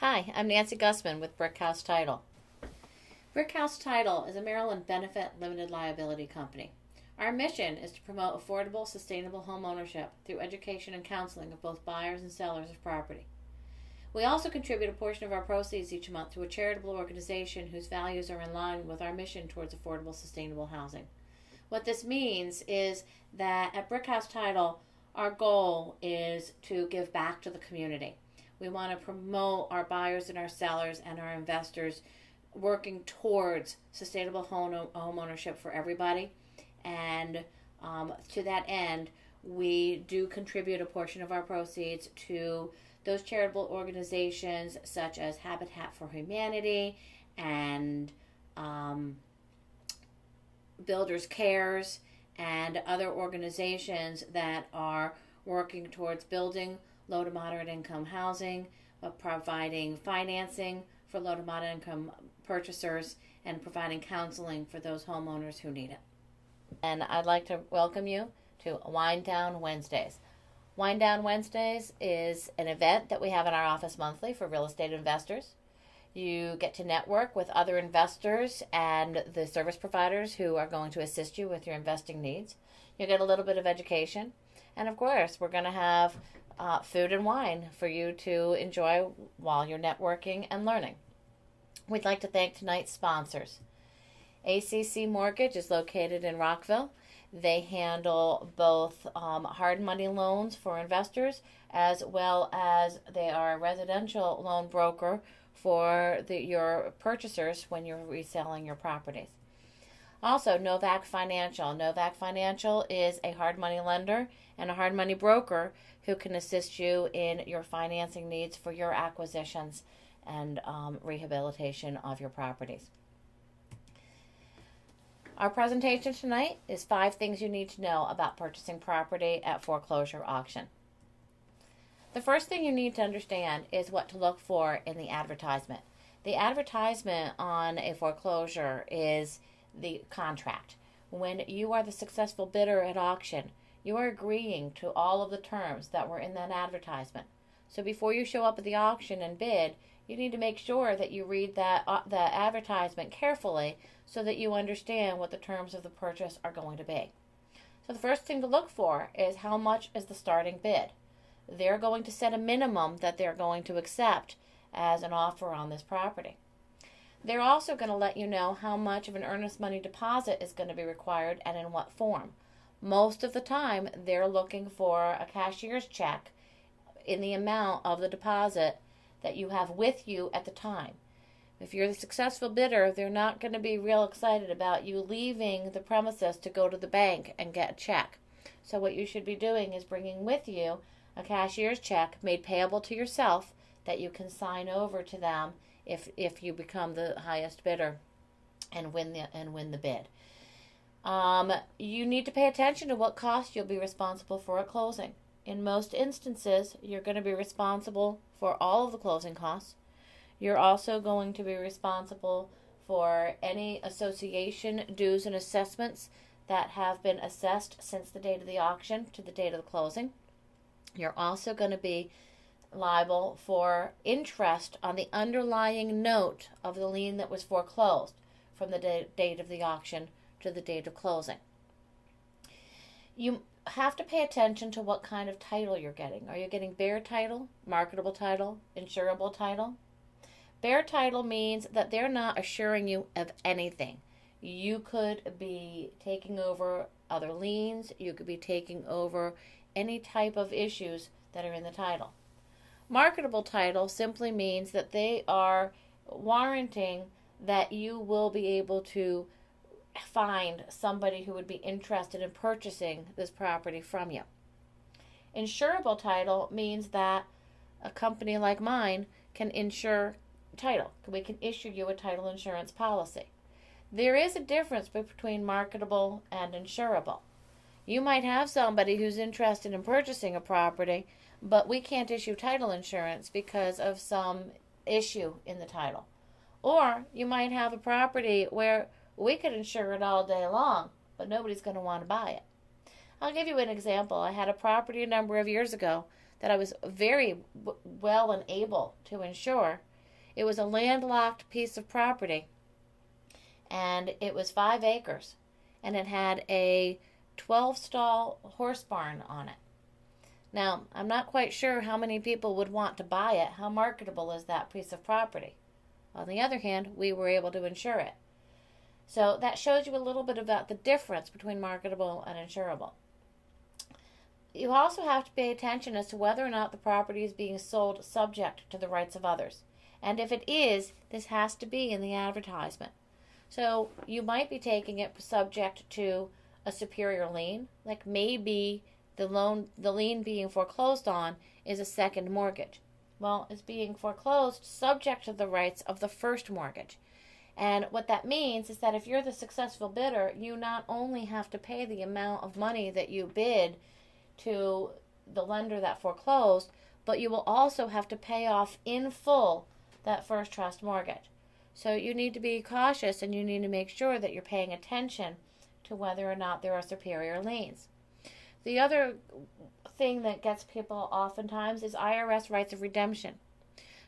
Hi, I'm Nancy Gusman with Brickhouse Title. Brickhouse Title is a Maryland benefit limited liability company. Our mission is to promote affordable, sustainable home ownership through education and counseling of both buyers and sellers of property. We also contribute a portion of our proceeds each month to a charitable organization whose values are in line with our mission towards affordable, sustainable housing. What this means is that at Brickhouse Title, our goal is to give back to the community. We want to promote our buyers and our sellers and our investors working towards sustainable home, ownership for everybody. And um, to that end, we do contribute a portion of our proceeds to those charitable organizations such as Habitat for Humanity and um, Builders Cares and other organizations that are working towards building low to moderate income housing, uh, providing financing for low to moderate income purchasers, and providing counseling for those homeowners who need it. And I'd like to welcome you to Wined Down Wednesdays. Wined Down Wednesdays is an event that we have in our office monthly for real estate investors. You get to network with other investors and the service providers who are going to assist you with your investing needs. You get a little bit of education. And of course, we're going to have uh, food and wine for you to enjoy while you're networking and learning. We'd like to thank tonight's sponsors. ACC Mortgage is located in Rockville. They handle both um, hard money loans for investors as well as they are a residential loan broker for the, your purchasers when you're reselling your properties. Also, Novak Financial. Novak Financial is a hard money lender and a hard money broker who can assist you in your financing needs for your acquisitions and um, rehabilitation of your properties. Our presentation tonight is five things you need to know about purchasing property at foreclosure auction. The first thing you need to understand is what to look for in the advertisement. The advertisement on a foreclosure is the contract. When you are the successful bidder at auction, you are agreeing to all of the terms that were in that advertisement. So before you show up at the auction and bid, you need to make sure that you read that uh, the advertisement carefully so that you understand what the terms of the purchase are going to be. So the first thing to look for is how much is the starting bid. They're going to set a minimum that they're going to accept as an offer on this property. They're also going to let you know how much of an earnest money deposit is going to be required and in what form. Most of the time, they're looking for a cashier's check in the amount of the deposit that you have with you at the time. If you're the successful bidder, they're not going to be real excited about you leaving the premises to go to the bank and get a check. So, what you should be doing is bringing with you a cashier's check made payable to yourself that you can sign over to them if, if you become the highest bidder and win the, and win the bid. Um, you need to pay attention to what cost you'll be responsible for at closing. In most instances, you're going to be responsible for all of the closing costs. You're also going to be responsible for any association dues and assessments that have been assessed since the date of the auction to the date of the closing. You're also going to be liable for interest on the underlying note of the lien that was foreclosed from the date of the auction to the date of closing. You have to pay attention to what kind of title you're getting. Are you getting bare title, marketable title, insurable title? Bare title means that they're not assuring you of anything. You could be taking over other liens, you could be taking over any type of issues that are in the title. Marketable title simply means that they are warranting that you will be able to find somebody who would be interested in purchasing this property from you. Insurable title means that a company like mine can insure title. We can issue you a title insurance policy. There is a difference between marketable and insurable. You might have somebody who's interested in purchasing a property, but we can't issue title insurance because of some issue in the title. Or you might have a property where we could insure it all day long, but nobody's going to want to buy it. I'll give you an example. I had a property a number of years ago that I was very w- well and able to insure. It was a landlocked piece of property, and it was five acres, and it had a 12 stall horse barn on it. Now, I'm not quite sure how many people would want to buy it. How marketable is that piece of property? On the other hand, we were able to insure it. So that shows you a little bit about the difference between marketable and insurable. You also have to pay attention as to whether or not the property is being sold subject to the rights of others. And if it is, this has to be in the advertisement. So you might be taking it subject to a superior lien, like maybe the loan the lien being foreclosed on is a second mortgage. Well, it's being foreclosed subject to the rights of the first mortgage. And what that means is that if you're the successful bidder, you not only have to pay the amount of money that you bid to the lender that foreclosed, but you will also have to pay off in full that first trust mortgage. So you need to be cautious and you need to make sure that you're paying attention to whether or not there are superior liens. The other thing that gets people oftentimes is IRS rights of redemption.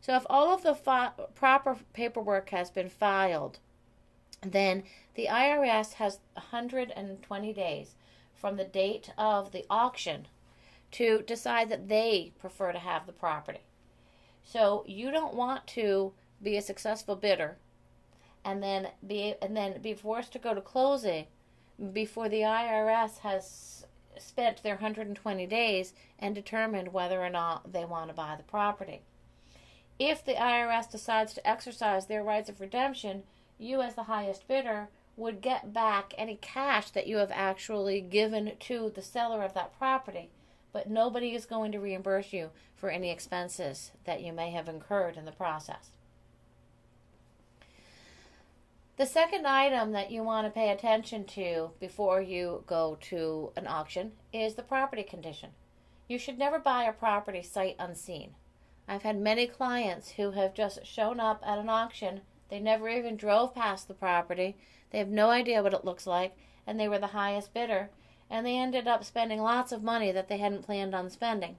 So if all of the fi- proper paperwork has been filed, then the IRS has 120 days from the date of the auction to decide that they prefer to have the property. So you don't want to be a successful bidder and then be and then be forced to go to closing before the IRS has spent their 120 days and determined whether or not they want to buy the property. If the IRS decides to exercise their rights of redemption, you, as the highest bidder, would get back any cash that you have actually given to the seller of that property, but nobody is going to reimburse you for any expenses that you may have incurred in the process. The second item that you want to pay attention to before you go to an auction is the property condition. You should never buy a property sight unseen. I've had many clients who have just shown up at an auction. They never even drove past the property. They have no idea what it looks like, and they were the highest bidder, and they ended up spending lots of money that they hadn't planned on spending.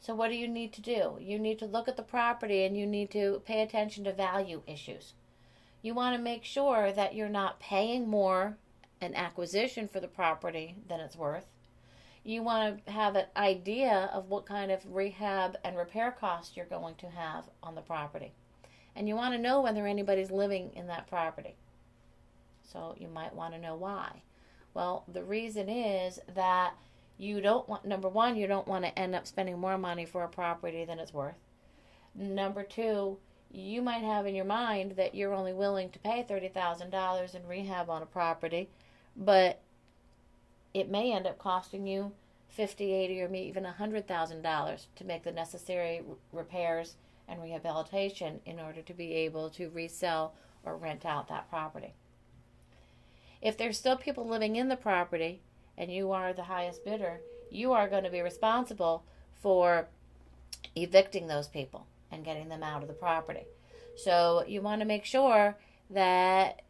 So, what do you need to do? You need to look at the property and you need to pay attention to value issues. You want to make sure that you're not paying more an acquisition for the property than it's worth you want to have an idea of what kind of rehab and repair costs you're going to have on the property. And you want to know whether anybody's living in that property. So you might want to know why. Well, the reason is that you don't want, number one, you don't want to end up spending more money for a property than it's worth. Number two, you might have in your mind that you're only willing to pay $30,000 in rehab on a property, but it may end up costing you fifty, eighty, or maybe even a hundred thousand dollars to make the necessary repairs and rehabilitation in order to be able to resell or rent out that property. If there's still people living in the property and you are the highest bidder, you are going to be responsible for evicting those people and getting them out of the property. So you want to make sure that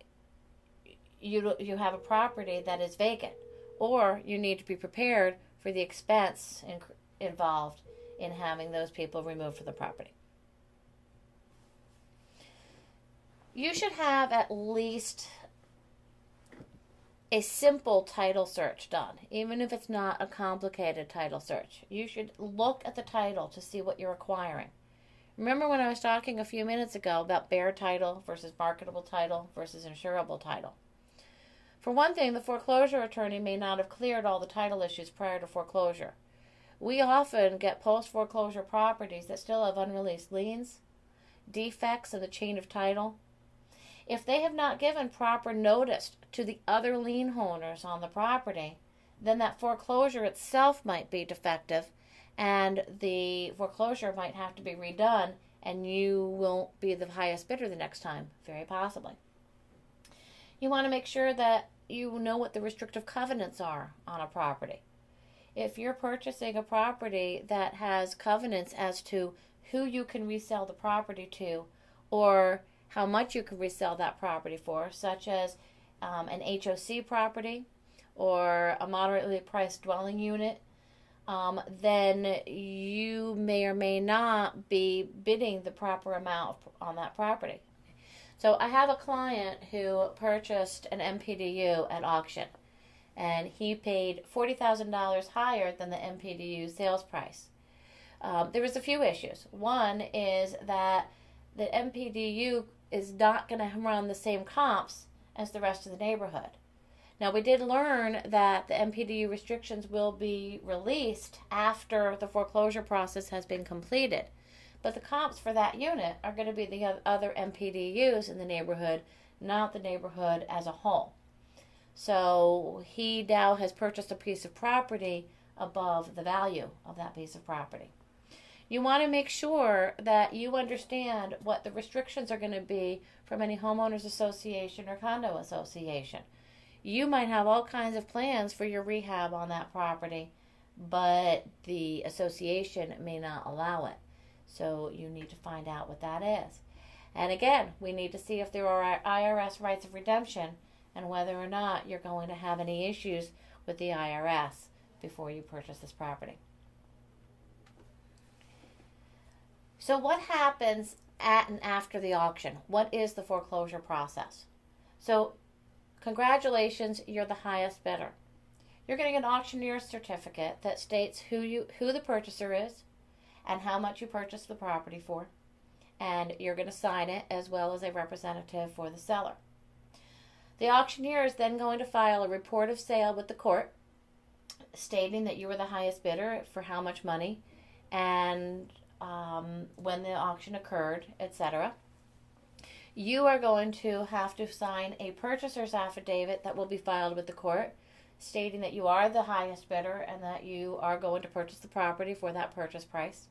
you you have a property that is vacant or you need to be prepared for the expense in, involved in having those people removed from the property. You should have at least a simple title search done, even if it's not a complicated title search. You should look at the title to see what you're acquiring. Remember when I was talking a few minutes ago about bare title versus marketable title versus insurable title? For one thing, the foreclosure attorney may not have cleared all the title issues prior to foreclosure. We often get post foreclosure properties that still have unreleased liens, defects in the chain of title. If they have not given proper notice to the other lien holders on the property, then that foreclosure itself might be defective and the foreclosure might have to be redone and you won't be the highest bidder the next time, very possibly. You want to make sure that you know what the restrictive covenants are on a property. If you're purchasing a property that has covenants as to who you can resell the property to or how much you can resell that property for, such as um, an HOC property or a moderately priced dwelling unit, um, then you may or may not be bidding the proper amount on that property. So I have a client who purchased an MPDU at auction, and he paid forty thousand dollars higher than the MPDU sales price. Um, there was a few issues. One is that the MPDU is not going to run the same comps as the rest of the neighborhood. Now, we did learn that the MPDU restrictions will be released after the foreclosure process has been completed. But the comps for that unit are going to be the other MPDUs in the neighborhood, not the neighborhood as a whole. So he now has purchased a piece of property above the value of that piece of property. You want to make sure that you understand what the restrictions are going to be from any homeowners association or condo association. You might have all kinds of plans for your rehab on that property, but the association may not allow it. So you need to find out what that is. And again, we need to see if there are IRS rights of redemption and whether or not you're going to have any issues with the IRS before you purchase this property. So, what happens at and after the auction? What is the foreclosure process? So, congratulations, you're the highest bidder. You're getting an auctioneer's certificate that states who you who the purchaser is, and how much you purchased the property for. And you're going to sign it as well as a representative for the seller. The auctioneer is then going to file a report of sale with the court stating that you were the highest bidder for how much money and um, when the auction occurred, etc. You are going to have to sign a purchaser's affidavit that will be filed with the court stating that you are the highest bidder and that you are going to purchase the property for that purchase price.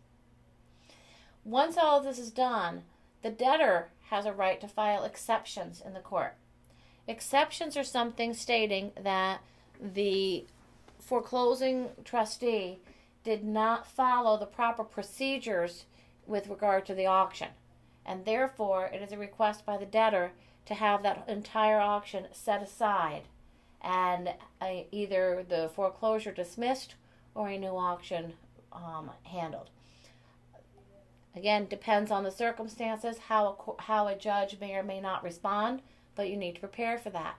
Once all of this is done, the debtor has a right to file exceptions in the court. Exceptions are something stating that the foreclosing trustee did not follow the proper procedures with regard to the auction, and therefore it is a request by the debtor to have that entire auction set aside and uh, either the foreclosure dismissed or a new auction um, handled. Again, depends on the circumstances how a, how a judge may or may not respond, but you need to prepare for that.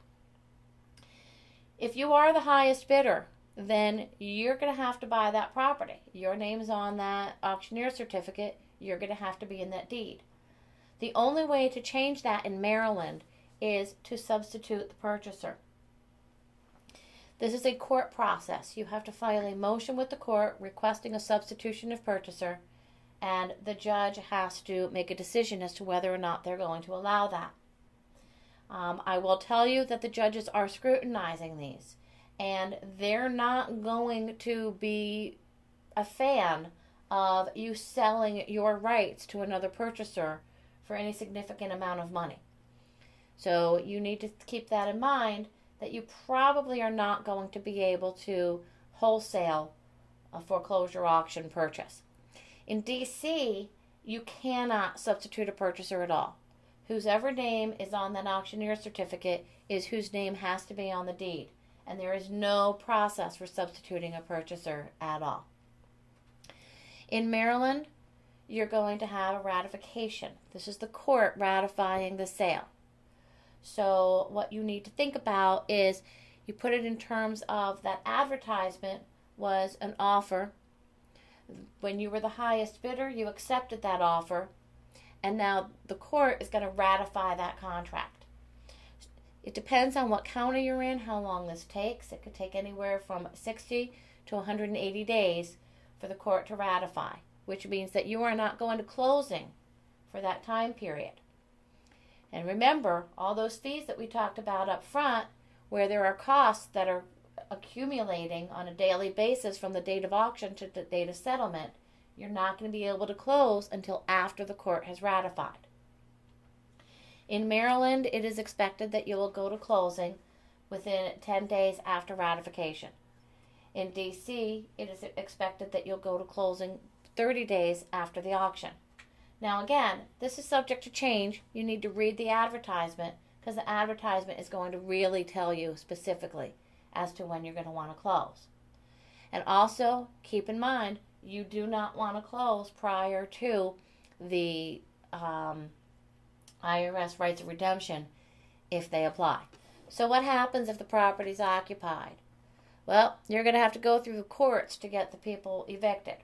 If you are the highest bidder, then you're going to have to buy that property. Your name's on that auctioneer certificate. You're going to have to be in that deed. The only way to change that in Maryland is to substitute the purchaser. This is a court process. You have to file a motion with the court requesting a substitution of purchaser and the judge has to make a decision as to whether or not they're going to allow that. Um, I will tell you that the judges are scrutinizing these, and they're not going to be a fan of you selling your rights to another purchaser for any significant amount of money. So you need to keep that in mind that you probably are not going to be able to wholesale a foreclosure auction purchase. In DC, you cannot substitute a purchaser at all. Whosever name is on that auctioneer certificate is whose name has to be on the deed, and there is no process for substituting a purchaser at all. In Maryland, you're going to have a ratification. This is the court ratifying the sale. So, what you need to think about is you put it in terms of that advertisement was an offer when you were the highest bidder, you accepted that offer, and now the court is going to ratify that contract. It depends on what county you're in, how long this takes. It could take anywhere from 60 to 180 days for the court to ratify, which means that you are not going to closing for that time period. And remember, all those fees that we talked about up front, where there are costs that are accumulating on a daily basis from the date of auction to the date of settlement, you're not going to be able to close until after the court has ratified. In Maryland, it is expected that you will go to closing within 10 days after ratification. In DC, it is expected that you'll go to closing 30 days after the auction. Now, again, this is subject to change. You need to read the advertisement because the advertisement is going to really tell you specifically as to when you're going to want to close. And also keep in mind, you do not want to close prior to the um, IRS rights of redemption if they apply. So, what happens if the property is occupied? Well, you're going to have to go through the courts to get the people evicted.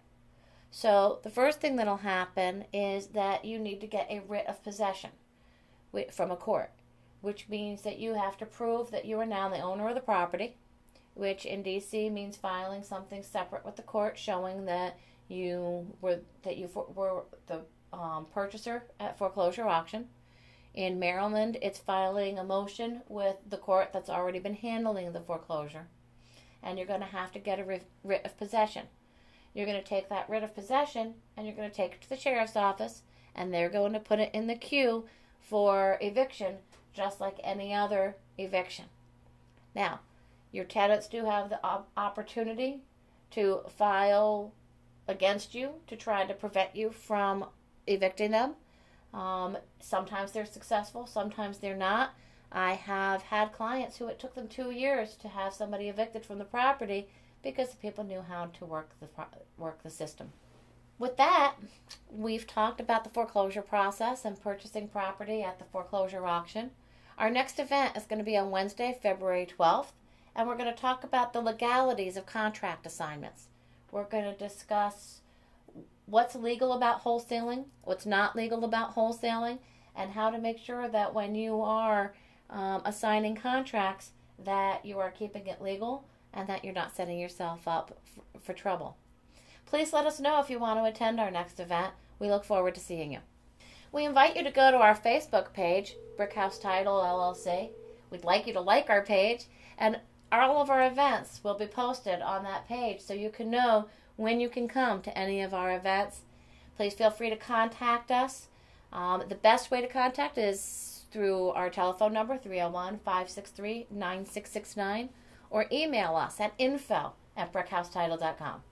So, the first thing that'll happen is that you need to get a writ of possession from a court, which means that you have to prove that you are now the owner of the property, which in DC means filing something separate with the court showing that you were that you were the um, purchaser at foreclosure auction. In Maryland, it's filing a motion with the court that's already been handling the foreclosure. And you're going to have to get a writ of possession. You're going to take that writ of possession and you're going to take it to the sheriff's office, and they're going to put it in the queue for eviction, just like any other eviction. Now, your tenants do have the op- opportunity to file against you to try to prevent you from evicting them. Um, sometimes they're successful, sometimes they're not. I have had clients who it took them two years to have somebody evicted from the property because the people knew how to work the work the system. With that, we've talked about the foreclosure process and purchasing property at the foreclosure auction. Our next event is going to be on Wednesday, February 12th, and we're going to talk about the legalities of contract assignments. We're going to discuss what's legal about wholesaling, what's not legal about wholesaling, and how to make sure that when you are um, assigning contracts that you are keeping it legal and that you're not setting yourself up for trouble. Please let us know if you want to attend our next event. We look forward to seeing you. We invite you to go to our Facebook page, Brickhouse Title LLC. We'd like you to like our page, and all of our events will be posted on that page so you can know when you can come to any of our events. Please feel free to contact us. Um, the best way to contact is through our telephone number 301 563 9669 or email us at info at brickhousetitle.com.